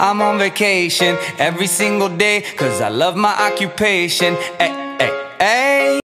I'm on vacation every single day, cause I love my occupation. Ay.